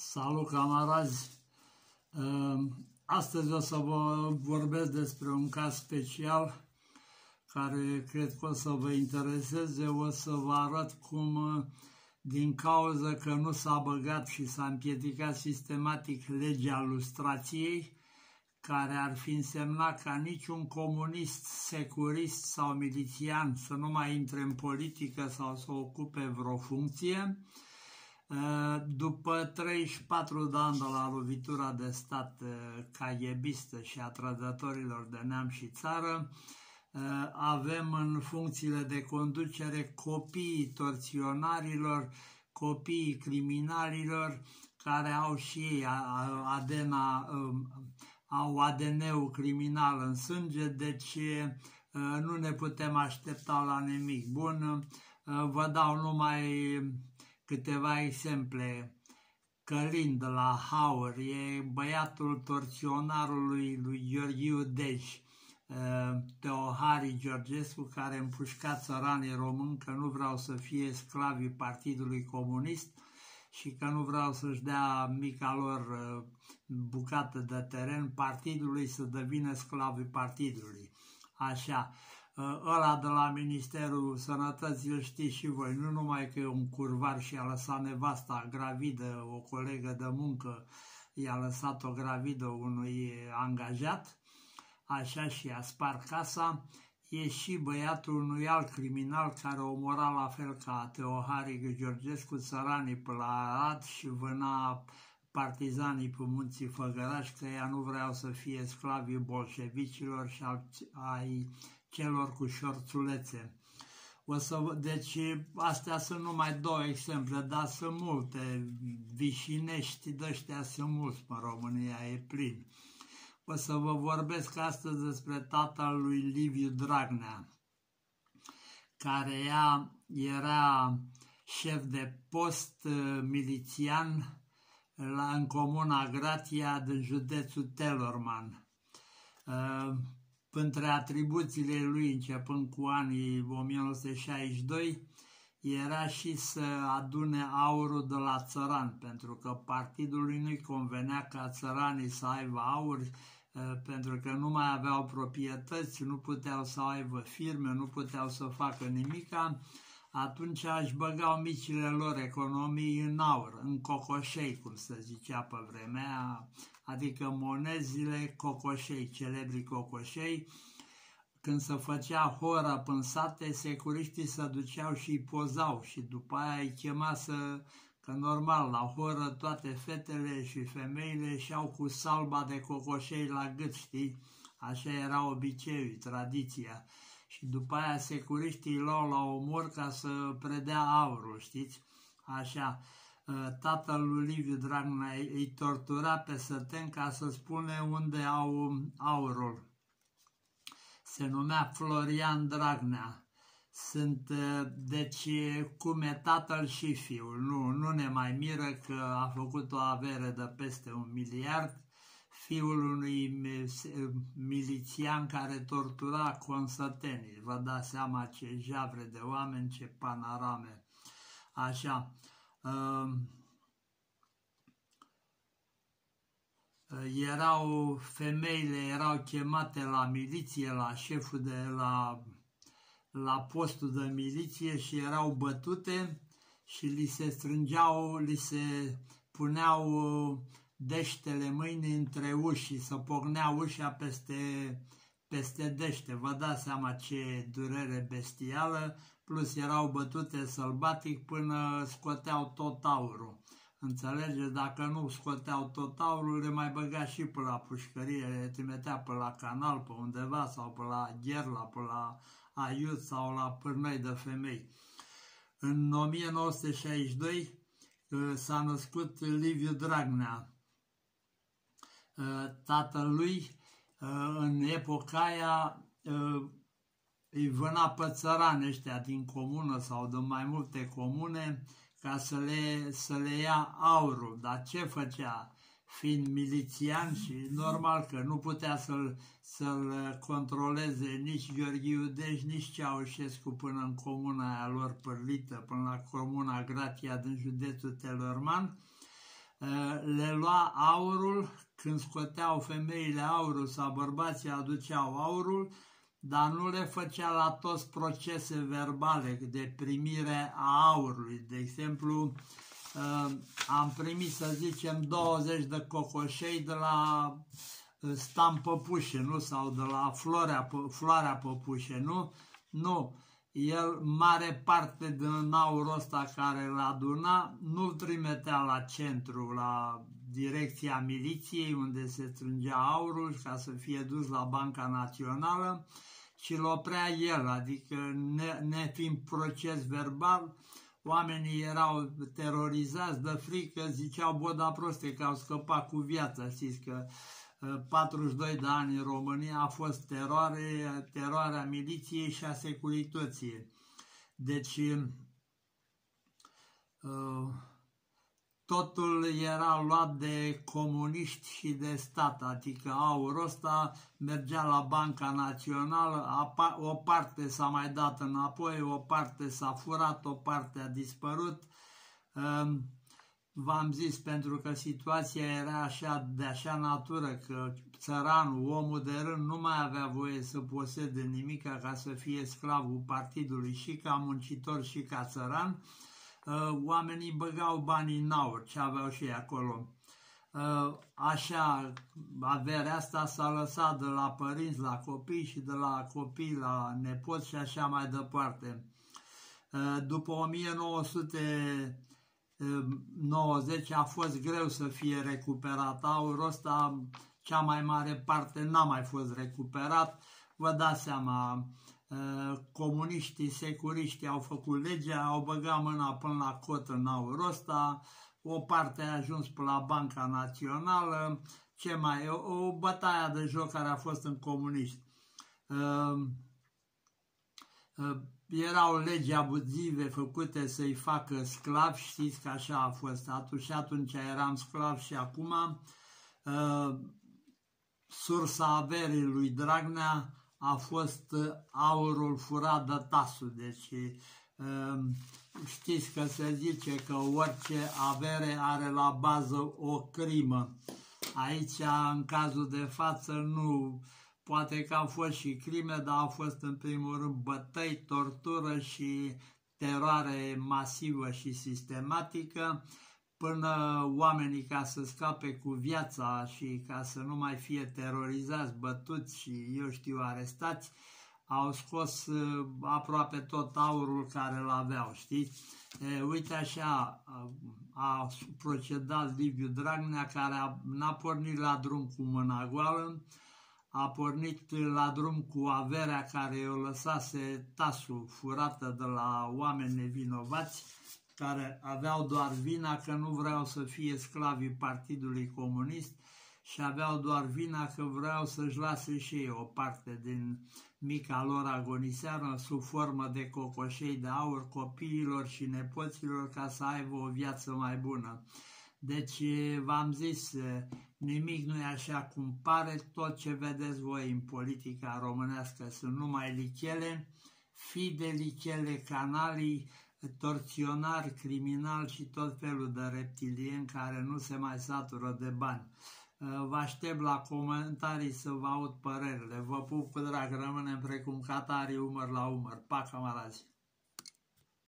Salut, camarazi! Ehm, astăzi o să vă vorbesc despre un caz special care cred că o să vă intereseze. O să vă arăt cum, din cauza că nu s-a băgat și s-a împiedicat sistematic legea lustrației, care ar fi însemnat ca niciun comunist, securist sau milițian să nu mai intre în politică sau să ocupe vreo funcție, Eh, după 34 de ani de la lovitura de stat eh, caiebistă și a trădătorilor de neam și țară, eh, avem în funcțiile de conducere copiii torționarilor, copiii criminalilor, care au și ei adena, au ADN-ul criminal în sânge, deci nu ne putem aștepta la nimic bun. Vă dau numai câteva exemple. Călin de la Hauer e băiatul torționarului lui Gheorghiu Dej, uh, Teohari Georgescu, care împușca țăranii români că nu vreau să fie sclavii Partidului Comunist și că nu vreau să-și dea mica lor uh, bucată de teren partidului să devină sclavii partidului. Așa, Ă, ăla de la Ministerul Sănătății, îl știți și voi, nu numai că e un curvar și a lăsat nevasta gravidă, o colegă de muncă, i-a lăsat-o gravidă unui angajat, așa și a spart casa, e și băiatul unui alt criminal care omora la fel ca Teohari Georgescu țăranii pe la Arad și vâna partizanii pe munții Făgăraș, că ea nu vreau să fie sclavii bolșevicilor și ai celor cu șorțulețe. O să, deci astea sunt numai două exemple, dar sunt multe, vișinești de ăștia sunt mulți în România, e plin. O să vă vorbesc astăzi despre tatăl lui Liviu Dragnea, care ea era șef de post uh, milițian la, în comuna Gratia din județul Telorman. Uh, între atribuțiile lui, începând cu anii 1962, era și să adune aurul de la țăran, pentru că partidului nu-i convenea ca țăranii să aibă aur, eh, pentru că nu mai aveau proprietăți, nu puteau să aibă firme, nu puteau să facă nimica, atunci își băgau micile lor economii în aur, în cocoșei, cum se zicea pe vremea, adică monezile cocoșei, celebri cocoșei. Când se făcea hora pânsate, securiștii se duceau și îi pozau și după aia îi chema să, că normal, la horă toate fetele și femeile și-au cu salba de cocoșei la gât, știi? Așa era obiceiul, tradiția și după aia securiștii îi luau la omor ca să predea aurul, știți? Așa, ă, tatăl lui Liviu Dragnea îi tortura pe săten ca să spune unde au aurul. Se numea Florian Dragnea. Sunt, ă, deci, cum e tatăl și fiul. Nu, nu ne mai miră că a făcut o avere de peste un miliard, fiul unui milițian care tortura consătenii. Vă dați seama ce javre de oameni, ce panorame. Așa. Um, erau femeile, erau chemate la miliție, la șeful de la, la postul de miliție și erau bătute și li se strângeau, li se puneau deștele mâini între uși și să pornea ușa peste, peste dește. Vă dați seama ce durere bestială, plus erau bătute sălbatic până scoteau tot aurul. Înțelegeți? Dacă nu scoteau tot aurul, le mai băga și pe la pușcărie, le trimitea pe la canal, pe undeva, sau pe la gherla, pe la aiut sau la pârnăi de femei. În 1962 uh, s-a născut Liviu Dragnea, Uh, tatălui uh, în epoca aia uh, îi vâna pe țărani ăștia din comună sau din mai multe comune ca să le, să le ia aurul. Dar ce făcea? Fiind milițian și normal că nu putea să-l, să-l controleze nici Gheorghiu Dej, nici Ceaușescu până în comuna aia lor părlită, până la comuna Gratia din județul Telorman, le lua aurul, când scoteau femeile aurul sau bărbații aduceau aurul, dar nu le făcea la toți procese verbale de primire a aurului. De exemplu, uh, am primit, să zicem, 20 de cocoșei de la uh, Stam Păpușe, nu? Sau de la Floarea, Floarea Păpușe, nu? Nu. El, mare parte din aurul ăsta care îl aduna, nu-l trimitea la centru, la direcția miliției, unde se strângea aurul ca să fie dus la Banca Națională, și îl oprea el, adică ne, nefiind proces verbal, oamenii erau terorizați de frică, ziceau boda proste că au scăpat cu viața, știți că 42 uh, de ani în România a fost teroare, teroarea miliției și a securității. Deci, uh, totul era luat de comuniști și de stat, adică aurul ăsta mergea la Banca Națională, o parte s-a mai dat înapoi, o parte s-a furat, o parte a dispărut v-am zis, pentru că situația era așa, de așa natură că țăranul, omul de rând, nu mai avea voie să posede nimic ca să fie sclavul partidului și ca muncitor și ca țăran, uh, oamenii băgau banii în aur ce aveau și acolo. Uh, așa, averea asta s-a lăsat de la părinți la copii și de la copii la nepoți și așa mai departe. Uh, după 1900 90 a fost greu să fie recuperat. Aurul ăsta, cea mai mare parte, n-a mai fost recuperat. Vă dați seama, ă, comuniștii, securiștii au făcut legea, au băgat mâna până la cot în aurul ăsta, o parte a ajuns până la Banca Națională, ce mai, o, o bătaia de joc care a fost în comuniști. Ă, ă, erau legi abuzive făcute să-i facă sclavi, știți că așa a fost atunci și atunci eram sclav și acum. Uh, sursa averii lui Dragnea a fost uh, aurul furat de tasul. Deci um, știți că se zice că orice avere are la bază o crimă. Aici, în cazul de față, nu, poate că au fost și crime, dar au fost în primul rând bătăi, tortură și teroare masivă și sistematică până oamenii ca să scape cu viața și ca să nu mai fie terorizați, bătuți și eu știu arestați, au scos uh, aproape tot aurul care îl aveau, știți? E, uite așa a, a procedat Liviu Dragnea care n-a pornit la drum cu mâna goală, a pornit la drum cu averea care o lăsase tasul furată de la oameni nevinovați, care aveau doar vina că nu vreau să fie sclavii Partidului Comunist și aveau doar vina că vreau să-și lase și ei o parte din mica lor agoniseară sub formă de cocoșei de aur copiilor și nepoților ca să aibă o viață mai bună. Deci v-am zis, nimic nu e așa cum pare, tot ce vedeți voi în politica românească sunt numai lichele, fi de lichele canalii, torționari, criminali și tot felul de reptilieni care nu se mai satură de bani. Uh, vă aștept la comentarii să vă aud părerile. Vă pup cu drag, rămânem precum catarii umăr la umăr. Pa, camarazi!